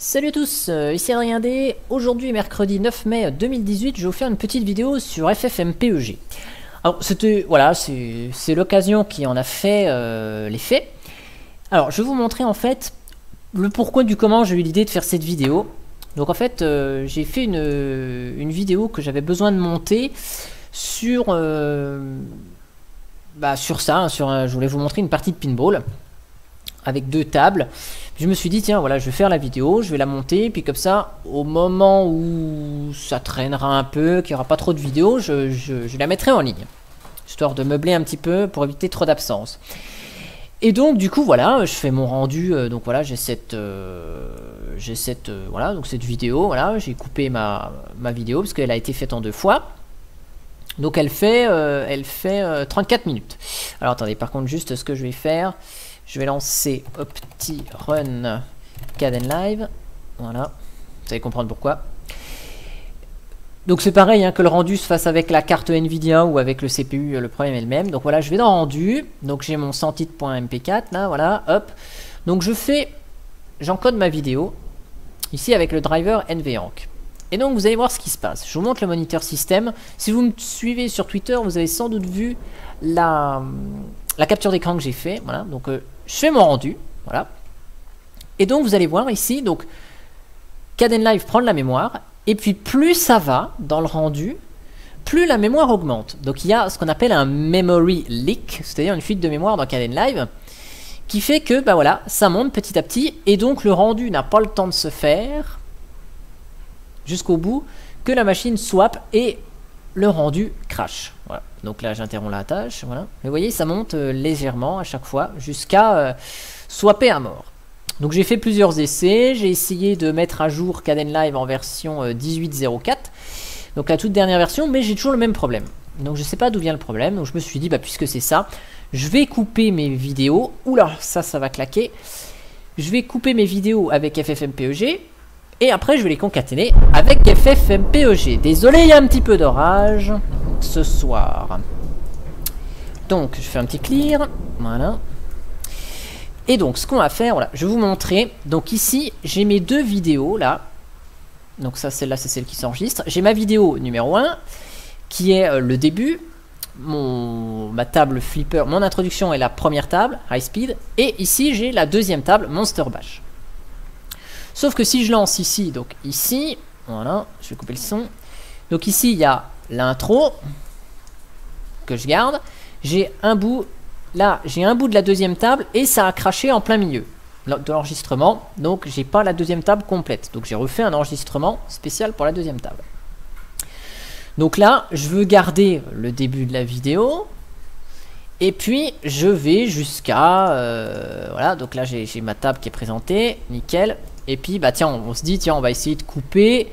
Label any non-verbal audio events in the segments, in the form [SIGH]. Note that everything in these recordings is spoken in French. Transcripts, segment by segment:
Salut à tous, euh, ici Adrien D. Aujourd'hui, mercredi 9 mai 2018, je vais vous faire une petite vidéo sur FFmpeg. Alors, c'était, voilà, c'est l'occasion qui en a fait euh, l'effet. Alors, je vais vous montrer en fait le pourquoi du comment j'ai eu l'idée de faire cette vidéo. Donc, en fait, euh, j'ai fait une, vidéo que j'avais besoin de monter sur, bah, ça. Hein, je voulais vous montrer une partie de pinball avec deux tables je me suis dit, tiens, voilà, je vais faire la vidéo, je vais la monter, puis comme ça, au moment où ça traînera un peu, qu'il n'y aura pas trop de vidéos, je, la mettrai en ligne. Histoire de meubler un petit peu pour éviter trop d'absence. Et donc, du coup, voilà, je fais mon rendu. Euh, donc voilà, j'ai cette, euh, j'ai cette, euh, cette vidéo. Voilà, j'ai coupé ma, ma vidéo parce qu'elle a été faite en deux fois. Donc elle fait, elle fait 34 minutes. Alors attendez, par contre, juste ce que je vais faire, je vais lancer Opti Run Caden Live. Voilà. Vous allez comprendre pourquoi. Donc c'est pareil hein, que le rendu se fasse avec la carte Nvidia ou avec le CPU, le problème est le même. Donc voilà, je vais dans rendu. Donc j'ai mon centit.mp4 là, voilà, hop. Donc je fais, j'encode ma vidéo ici avec le driver NVENC. Et donc vous allez voir ce qui se passe. Je vous montre le moniteur système. Si vous me suivez sur Twitter, vous avez sans doute vu la, la capture d'écran que j'ai fait. Voilà, donc euh, je fais mon rendu, voilà. Et donc vous allez voir ici, donc Live prend de la mémoire, et puis plus ça va dans le rendu, plus la mémoire augmente. Donc il y a ce qu'on appelle un memory leak, c'est-à-dire une fuite de mémoire dans Live, qui fait que bah voilà, ça monte petit à petit, et donc le rendu n'a pas le temps de se faire jusqu'au bout, que la machine swap et le rendu crash. Voilà. Donc là, j'interromps la tâche. Voilà. vous voyez, ça monte euh, légèrement à chaque fois jusqu'à euh, swapper à mort. Donc j'ai fait plusieurs essais. J'ai essayé de mettre à jour Caden Live en version 18.04. Euh, donc la toute dernière version, mais j'ai toujours le même problème. Donc je sais pas d'où vient le problème. Donc je me suis dit, bah, puisque c'est ça, je vais couper mes vidéos. Oula, ça, ça va claquer. Je vais couper mes vidéos avec FFmpeg. Et après, je vais les concaténer avec FFmpeg. Désolé, il y a un petit peu d'orage ce soir. Donc, je fais un petit clear. Voilà. Et donc, ce qu'on va faire, voilà, je vais vous montrer. Donc ici, j'ai mes deux vidéos, là. Donc ça, celle-là, c'est celle qui s'enregistre. J'ai ma vidéo numéro 1, qui est euh, le début. Mon, ma table flipper, mon introduction est la première table, high speed. Et ici, j'ai la deuxième table, Monster Bash. Sauf que si je lance ici, donc ici, voilà, je vais couper le son. Donc ici, il y a l'intro que je garde. J'ai un bout, là, j'ai un bout de la deuxième table et ça a craché en plein milieu de l'enregistrement. Donc, j'ai pas la deuxième table complète. Donc, j'ai refait un enregistrement spécial pour la deuxième table. Donc là, je veux garder le début de la vidéo. Et puis, je vais jusqu'à... Euh, voilà, donc là, j'ai ma table qui est présentée. Nickel. Et puis, bah tiens, on se dit, tiens, on va essayer de couper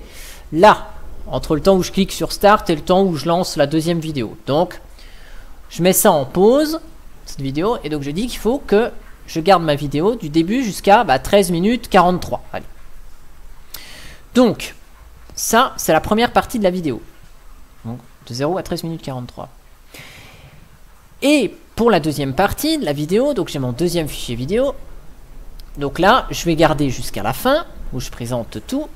là entre le temps où je clique sur Start et le temps où je lance la deuxième vidéo. Donc, je mets ça en pause, cette vidéo, et donc je dis qu'il faut que je garde ma vidéo du début jusqu'à 13 bah, minutes 43. Allez. Donc, ça, c'est la première partie de la vidéo. Donc, de 0 à 13 minutes 43. Et pour la deuxième partie de la vidéo, donc j'ai mon deuxième fichier vidéo. Donc là, je vais garder jusqu'à la fin, où je présente tout.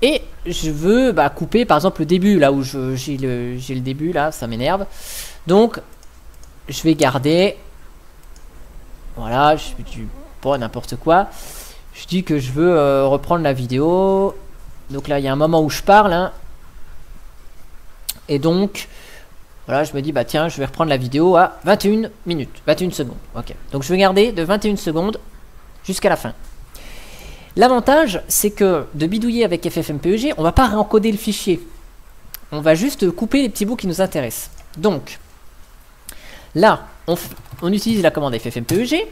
Et je veux bah, couper par exemple le début, là où j'ai le, le début, là, ça m'énerve. Donc, je vais garder... Voilà, je dis pas n'importe quoi. Je dis que je veux euh, reprendre la vidéo. Donc là, il y a un moment où je parle. Hein. Et donc, voilà, je me dis, bah tiens, je vais reprendre la vidéo à 21 minutes, 21 secondes. Ok, donc je vais garder de 21 secondes jusqu'à la fin. L'avantage, c'est que de bidouiller avec FFmpeg, on va pas réencoder le fichier. On va juste couper les petits bouts qui nous intéressent. Donc, là, on, utilise la commande FFmpeg.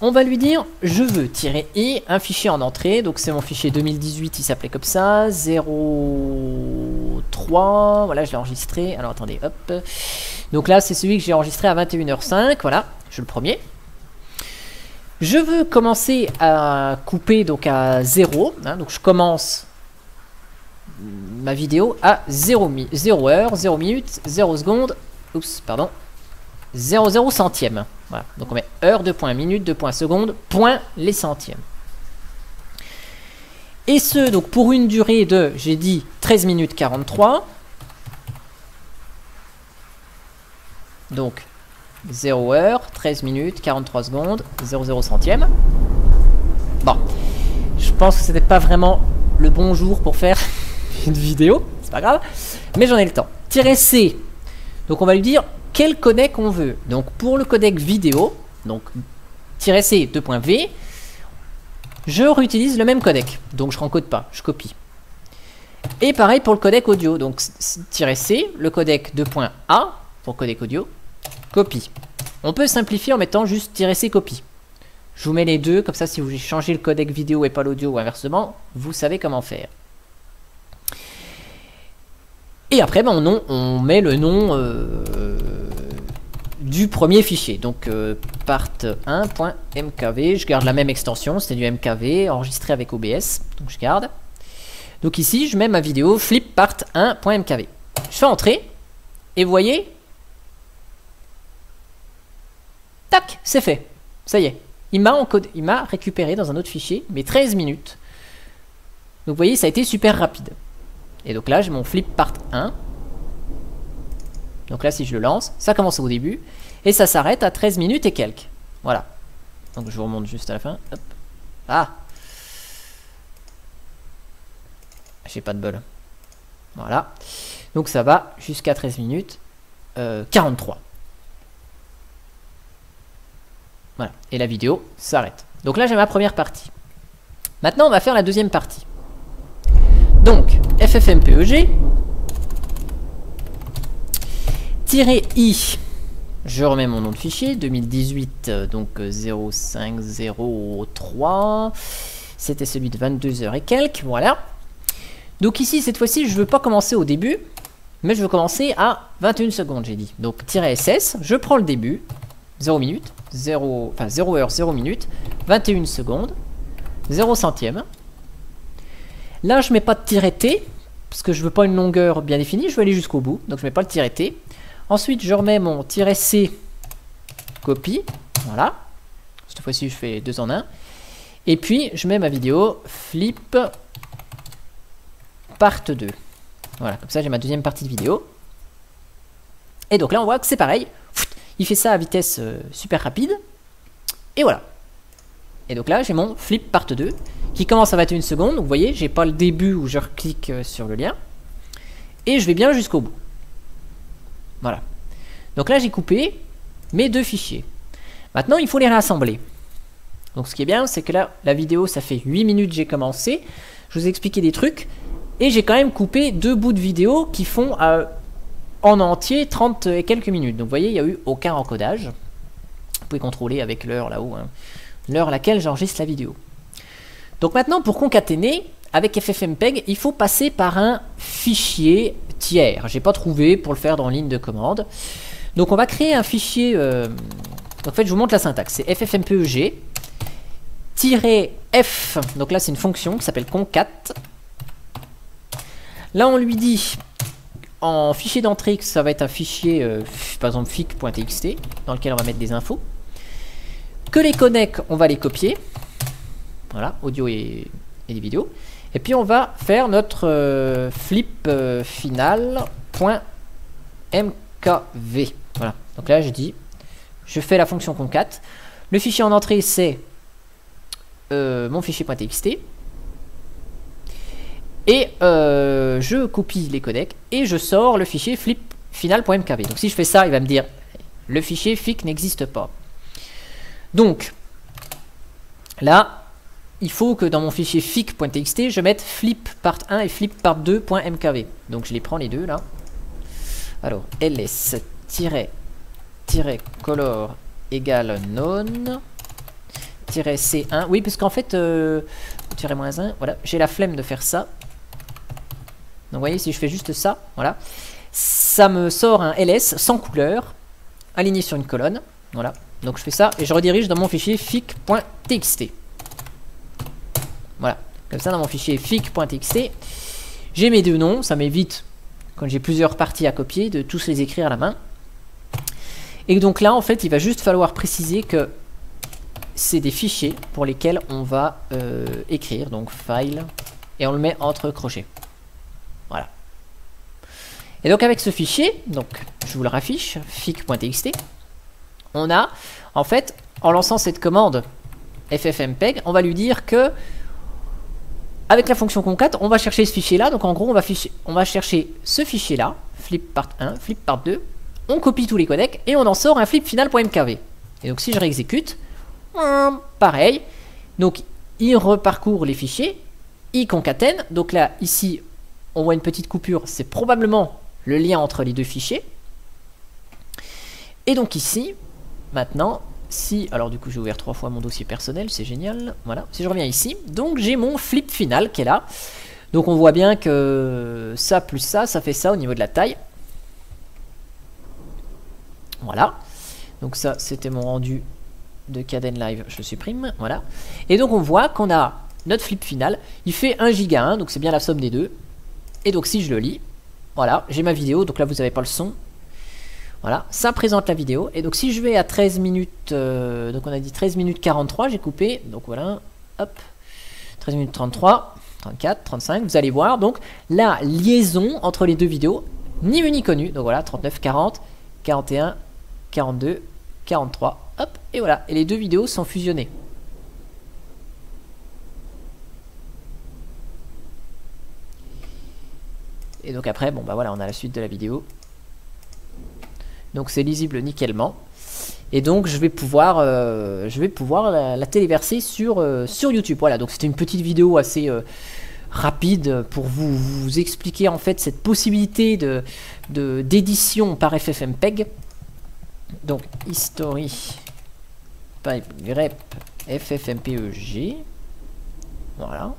On va lui dire, je veux tirer i, un fichier en entrée. Donc c'est mon fichier 2018, il s'appelait comme ça. 03, voilà, je l'ai enregistré. Alors attendez, hop. Donc là, c'est celui que j'ai enregistré à 21h05. Voilà, je le premier. Je veux commencer à couper donc à 0. Hein, donc je commence ma vidéo à 0, 0 heure, 0 minutes, 0 secondes. Oups, pardon. 0, 0 centième. Voilà. Donc on met heure, 2 points, minute, 2 points, seconde, point, les centièmes. Et ce, donc pour une durée de, j'ai dit 13 minutes 43. Donc 0 heure, 13 minutes, 43 secondes, 00 centième. Bon, je pense que c'était pas vraiment le bon jour pour faire [LAUGHS] une vidéo, c'est pas grave, mais j'en ai le temps. Tirer C, donc on va lui dire quel codec on veut. Donc pour le codec vidéo, donc tirer C 2.v, je réutilise le même codec, donc je rencode pas, je copie. Et pareil pour le codec audio, donc C, le codec 2.A pour codec audio, copie. On peut simplifier en mettant juste C copie. Je vous mets les deux, comme ça si vous changez le codec vidéo et pas l'audio ou inversement, vous savez comment faire. Et après, ben, on, met le nom euh, du premier fichier. Donc euh, part1.mkv, je garde la même extension, c'était du mkv enregistré avec OBS, donc je garde. Donc ici, je mets ma vidéo flip part1.mkv. Je fais entrer, et vous voyez, tac, c'est fait. Ça y est. Il m'a récupéré dans un autre fichier, mais 13 minutes. Donc vous voyez, ça a été super rapide. Et donc là, j'ai mon flip part 1. Donc là, si je le lance, ça commence au début. Et ça s'arrête à 13 minutes et quelques. Voilà. Donc je vous remonte juste à la fin. Hop. Ah J'ai pas de bol. Voilà. Donc ça va jusqu'à 13 minutes 43. Euh, voilà. Et la vidéo s'arrête. Donc là, j'ai ma première partie. Maintenant, on va faire la deuxième partie. Donc, FFmpeg, i, je remets mon nom de fichier, 2018, euh, donc 0503, euh, c'était celui de 22h et quelques, voilà. Donc ici, cette fois-ci, je ne veux pas commencer au début, mais je veux commencer à 21 secondes, j'ai dit. Donc, "-ss", je prends le début, 0 minutes, 0, enfin 0 heure, 0 minutes, 21 secondes, 0 centième. Là, je mets pas de tiret T, parce que je veux pas une longueur bien définie, je veux aller jusqu'au bout, donc je mets pas le tiret T. Ensuite, je remets mon tiret C, copie, voilà. Cette fois-ci, je fais deux en un. Et puis, je mets ma vidéo flip part 2. Voilà, comme ça, j'ai ma deuxième partie de vidéo. Et donc là, on voit que c'est pareil. Il fait ça à vitesse euh, super rapide. Et voilà. Et donc là, j'ai mon flip part 2 qui commence à 21 secondes. Vous voyez, j'ai pas le début où je reclique euh, sur le lien. Et je vais bien jusqu'au bout. Voilà. Donc là, j'ai coupé mes deux fichiers. Maintenant, il faut les réassembler. Donc ce qui est bien, c'est que là, la vidéo, ça fait 8 minutes j'ai commencé. Je vous ai expliqué des trucs. Et j'ai quand même coupé deux bouts de vidéo qui font euh, en entier 30 et quelques minutes. Donc vous voyez, il n'y a eu aucun encodage. Vous pouvez contrôler avec l'heure là-haut, hein. l'heure à laquelle j'enregistre la vidéo. Donc maintenant, pour concaténer, avec FFmpeg, il faut passer par un fichier tiers. J'ai pas trouvé pour le faire dans ligne de commande. Donc on va créer un fichier... Euh, en fait, je vous montre la syntaxe. C'est ffmpeg F, donc là c'est une fonction qui s'appelle concat. Là on lui dit en fichier d'entrée, ça va être un fichier, euh, par exemple fic.txt, dans lequel on va mettre des infos. Que les codecs, on va les copier. Voilà, audio et, des vidéos. Et puis on va faire notre euh, flip euh, final.mkv. Voilà, donc là je dis, je fais la fonction concat. Le fichier en entrée c'est mon fichier.txt. Et euh, je copie les codecs et je sors le fichier flip final.mkv. Donc si je fais ça, il va me dire le fichier fic n'existe pas. Donc là, il faut que dans mon fichier fic.txt, je mette flip part 1 et flip part 2.mkv. Donc je les prends les deux là. Alors ls-color égale non c1. Oui, parce qu'en fait, euh, moins 1, voilà, j'ai la flemme de faire ça. Donc vous voyez, si je fais juste ça, voilà, ça me sort un ls sans couleur, aligné sur une colonne. Voilà, donc je fais ça et je redirige dans mon fichier fic.txt. Voilà, comme ça dans mon fichier fic.txt, j'ai mes deux noms, ça m'évite, quand j'ai plusieurs parties à copier, de tous les écrire à la main. Et donc là, en fait, il va juste falloir préciser que c'est des fichiers pour lesquels on va euh, écrire, donc file et on le met entre crochets. Voilà. Et donc avec ce fichier, donc je vous le raffiche, fic.txt, on a en fait en lançant cette commande ffmpeg, on va lui dire que avec la fonction concat, on va chercher ce fichier-là. Donc en gros, on va, chercher ce fichier-là, flip part 1, flip part 2. On copie tous les codecs et on en sort un flip final.mkv. Et donc si je réexécute, pareil. Donc il reparcourt les fichiers, il concatène. Donc là, ici, on voit une petite coupure. C'est probablement le lien entre les deux fichiers. Et donc ici, maintenant, si, alors du coup j'ai ouvert trois fois mon dossier personnel, c'est génial, voilà, si je reviens ici, donc j'ai mon flip final qui est là, donc on voit bien que ça plus ça, ça fait ça au niveau de la taille, voilà, donc ça c'était mon rendu de Caden Live, je supprime, voilà, et donc on voit qu'on a notre flip final, il fait 1 giga 1, donc c'est bien la somme des deux, et donc si je le lis, voilà, j'ai ma vidéo, donc là vous n'avez pas le son, voilà, ça présente la vidéo. Et donc si je vais à 13 minutes, euh, donc on a dit 13 minutes 43, j'ai coupé, donc voilà, hop, 13 minutes 33, 34, 35, vous allez voir, donc la liaison entre les deux vidéos, ni vu ni connu, donc voilà, 39, 40, 41, 42, 43, hop, et voilà, et les deux vidéos sont fusionnées. Et donc après, bon bah voilà, on a la suite de la vidéo. Donc c'est lisible nickelement. Et donc je vais pouvoir, euh, je vais pouvoir la, téléverser sur, euh, sur YouTube. Voilà, donc c'était une petite vidéo assez euh, rapide pour vous, expliquer en fait cette possibilité de d'édition par FFmpeg. Donc history pipe grep ffmpeg. Voilà.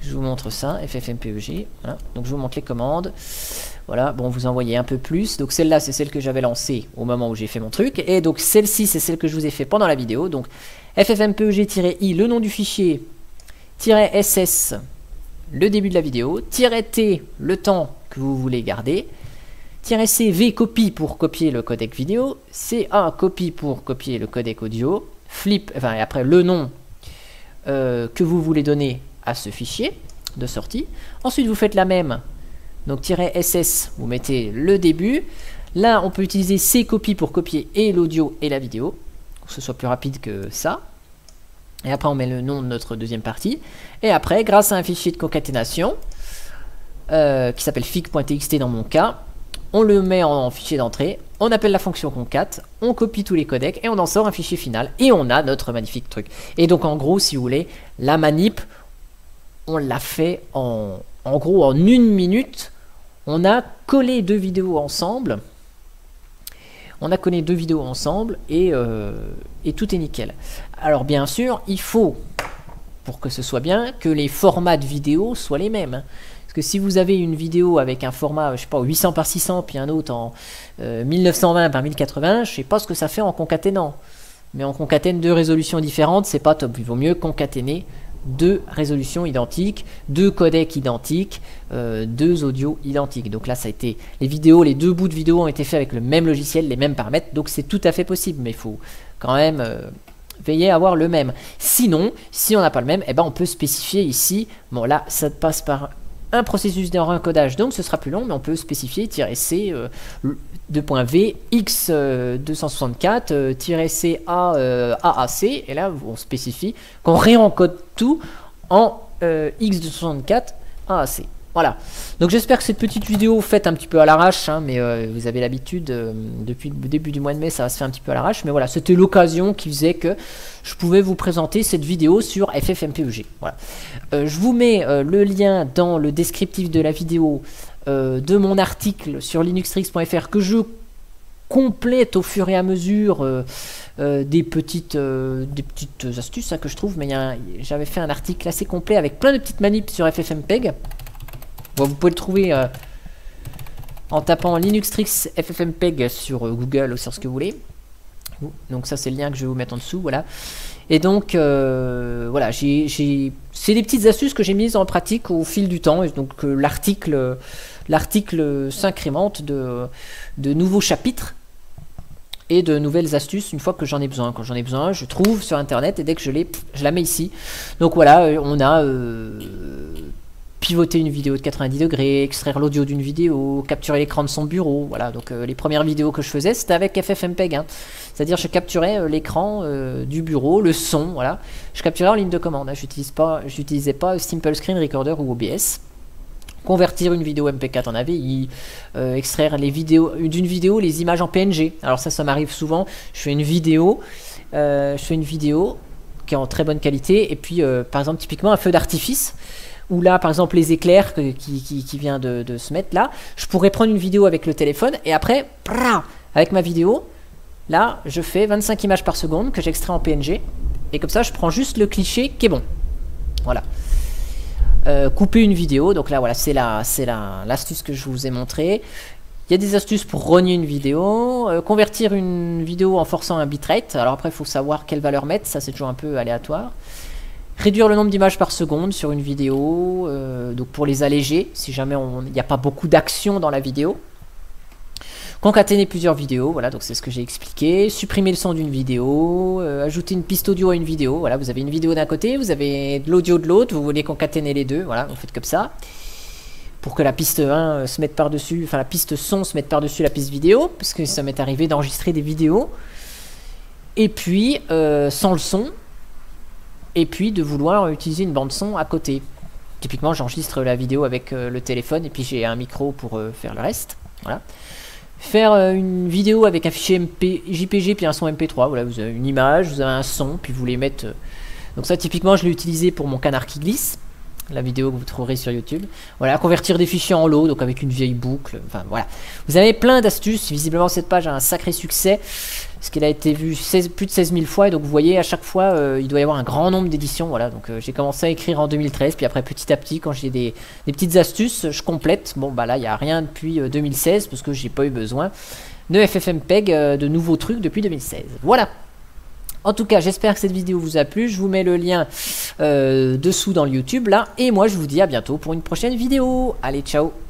Je vous montre ça, ffmpeg. Voilà. Donc je vous montre les commandes. Voilà, bon, vous en voyez un peu plus. Donc celle-là, c'est celle que j'avais lancée au moment où j'ai fait mon truc. Et donc celle-ci, c'est celle que je vous ai fait pendant la vidéo. Donc ffmpeg-i, le nom du fichier, -ss, le début de la vidéo, -t, le temps que vous voulez garder, -c, v, copie pour copier le codec vidéo, ca, copie pour copier le codec audio, flip, enfin, et après le nom euh, que vous voulez donner à ce fichier de sortie. Ensuite, vous faites la même donc "-ss", vous mettez le début. Là, on peut utiliser ces copies pour copier et l'audio et la vidéo, que ce soit plus rapide que ça. Et après, on met le nom de notre deuxième partie. Et après, grâce à un fichier de concaténation, euh, qui s'appelle fic.txt dans mon cas, on le met en fichier d'entrée, on appelle la fonction concat, on copie tous les codecs et on en sort un fichier final et on a notre magnifique truc. Et donc en gros, si vous voulez, la manip, on l'a fait en, en gros en une minute on a collé deux vidéos ensemble. On a collé deux vidéos ensemble et, euh, et tout est nickel. Alors bien sûr, il faut, pour que ce soit bien, que les formats de vidéo soient les mêmes. Parce que si vous avez une vidéo avec un format, je sais pas, 800 par 600, puis un autre en 1920 euh, par 1080, je sais pas ce que ça fait en concaténant. Mais on concatène deux résolutions différentes, c'est pas top. Il vaut mieux concaténer deux résolutions identiques, deux codecs identiques, euh, deux audios identiques. Donc là, ça a été les vidéos, les deux bouts de vidéo ont été faits avec le même logiciel, les mêmes paramètres. Donc c'est tout à fait possible, mais il faut quand même euh, veiller à avoir le même. Sinon, si on n'a pas le même, eh ben on peut spécifier ici. Bon là, ça passe par un processus d'encodage, donc ce sera plus long, mais on peut spécifier "-c euh, 2.v x264-ca AAC et là on spécifie qu'on réencode tout en x264 AAC. Voilà. Donc j'espère que cette petite vidéo faite un petit peu à l'arrache, hein, mais euh, vous avez l'habitude, euh, depuis le début du mois de mai, ça va se faire un petit peu à l'arrache. Mais voilà, c'était l'occasion qui faisait que je pouvais vous présenter cette vidéo sur FFmpeg. Euh, je vous mets le lien dans le descriptif de la vidéo de mon article sur linuxtrix.fr que je complète au fur et à mesure des, petites, des petites astuces hein, que je trouve. Mais j'avais fait un article assez complet avec plein de petites manips sur FFmpeg vous pouvez le trouver euh, en tapant Linuxtrix FFmpeg sur euh, Google ou sur ce que vous voulez. Donc ça c'est le lien que je vais vous mettre en dessous, voilà. Et donc euh, voilà, j'ai, c'est des petites astuces que j'ai mises en pratique au fil du temps. Donc l'article, l'article s'incrémente de, nouveaux chapitres. et de nouvelles astuces une fois que j'en ai besoin. Quand j'en ai besoin, je trouve sur internet et dès que je l'ai, je la mets ici. Donc voilà, on a pivoté une vidéo de 90 degrés, extraire l'audio d'une vidéo, capturer l'écran de son bureau. Voilà, donc euh, les premières vidéos que je faisais, c'était avec FFmpeg. Hein. C'est-à-dire je capturais l'écran du bureau, le son, voilà. Je capturais en ligne de commande. Hein. J'utilise pas, j'utilisais pas Simple Screen Recorder ou OBS convertir une vidéo MP4 en AVI, euh, extraire les vidéos d'une vidéo les images en PNG. Alors ça, ça m'arrive souvent. Je fais une vidéo, euh, je fais une vidéo qui est en très bonne qualité, et puis euh, par exemple typiquement un feu d'artifice. Ou là, par exemple, les éclairs qui, qui, vient de, se mettre là, je pourrais prendre une vidéo avec le téléphone et après, avec ma vidéo, là, je fais 25 images par seconde que j'extrais en PNG. Et comme ça, je prends juste le cliché qui est bon. Voilà. Euh, couper une vidéo. Donc là, voilà, c'est la, l'astuce que je vous ai montré. Il y a des astuces pour rogner une vidéo, euh, convertir une vidéo en forçant un bitrate. Alors après, il faut savoir quelle valeur mettre, ça c'est toujours un peu aléatoire. Réduire le nombre d'images par seconde sur une vidéo, euh, donc pour les alléger, si jamais il n'y a pas beaucoup d'action dans la vidéo. Concaténer plusieurs vidéos, voilà, donc c'est ce que j'ai expliqué. Supprimer le son d'une vidéo, euh, ajouter une piste audio à une vidéo. Voilà, vous avez une vidéo d'un côté, vous avez de l'audio de l'autre, vous voulez concaténer les deux, voilà, vous faites comme ça. Pour que la piste 1 euh, se mette par-dessus, enfin la piste son se mette par-dessus la piste vidéo, parce que ça m'est arrivé d'enregistrer des vidéos. Et puis, sans le son, et puis de vouloir utiliser une bande son à côté. Typiquement, j'enregistre la vidéo avec le téléphone et puis j'ai un micro pour faire le reste. Voilà faire euh, une vidéo avec un fichier MP, JPG puis un son MP3. Voilà, vous avez une image, vous avez un son, puis vous les mettez. Euh, donc ça, typiquement, je l'ai utilisé pour mon canard qui glisse la vidéo que vous trouverez sur YouTube. Voilà, convertir des fichiers en lot, donc avec une vieille boucle. Enfin voilà. Vous avez plein d'astuces. Visiblement, cette page a un sacré succès. Parce qu'elle a été vue plus de 16 000 fois. Et donc vous voyez, à chaque fois, euh, il doit y avoir un grand nombre d'éditions. Voilà, donc euh, j'ai commencé à écrire en 2013. Puis après, petit à petit, quand j'ai des, petites astuces, je complète. Bon, bah là, il n'y a rien depuis 2016 euh, parce que j'ai pas eu besoin de FFmpeg, de nouveaux trucs depuis 2016. Voilà. En tout cas, j'espère que cette vidéo vous a plu. Je vous mets le lien euh, dessous dans le YouTube là. Et moi, je vous dis à bientôt pour une prochaine vidéo. Allez, ciao